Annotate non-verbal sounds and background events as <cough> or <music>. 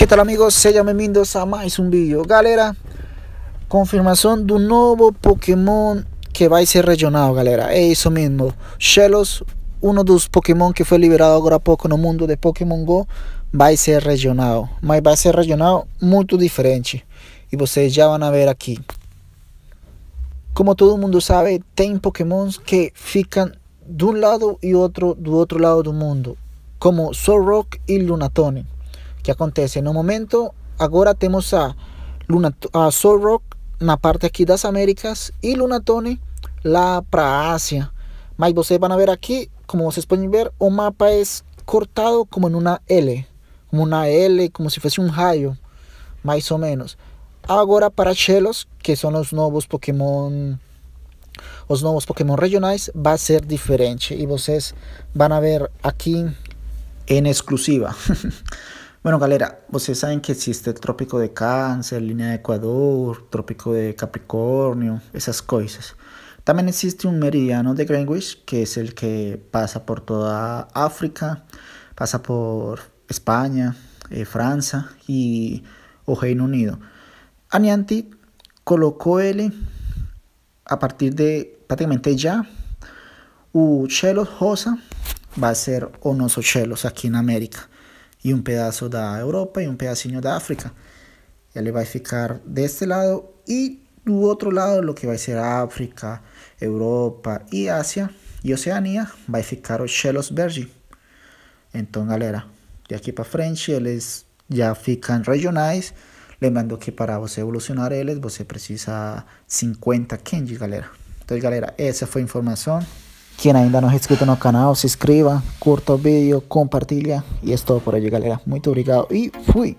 Que tal amigos? Sejam bem-vindos a mais um vídeo Galera, confirmação do novo Pokémon que vai ser regional galera. É isso mesmo, Shellos, um dos Pokémon que foi liberado agora há pouco no mundo de Pokémon GO Vai ser regional, mas vai ser regional muito diferente. E vocês já vão ver aqui Como todo mundo sabe, tem Pokémons que ficam de um lado e outro do outro lado do mundo Como Solrock e Lunatone que acontece no momento agora temos a Luna a Solrock na parte aqui das Américas e Lunatone lá para a Ásia. Mas vocês vão ver aqui como vocês podem ver o mapa é cortado como em uma L como uma L como se fosse um raio mais ou menos. Agora para Chelos que são os novos Pokémon os novos Pokémon regionais vai ser diferente. E vocês vão ver aqui em exclusiva <laughs> Bueno, galera, vocês sabem que existe o Trópico de Câncer, Linha de Equador, Trópico de Capricórnio, essas coisas. Também existe um meridiano de Greenwich, que é o que passa por toda a África, passa por Espanha, eh, França e o Reino Unido. A Niantic colocou ele a partir de praticamente já. O Chelos Rosa vai ser o nosso Chelos aqui na América e um pedaço da Europa e um pedacinho da África. Ele vai ficar deste lado e do outro lado, o que vai ser África, Europa e Ásia e Oceania, vai ficar os Chelos Bergi. Então, galera, de aqui para frente eles já ficam regionais. Lembrando que para você evolucionar eles, você precisa 50 Kenji, galera. Então, galera, essa foi a informação. Quem ainda não é inscrito no canal, se inscreva, curta o vídeo, compartilha. E é todo por hoje, galera. Muito obrigado e fui!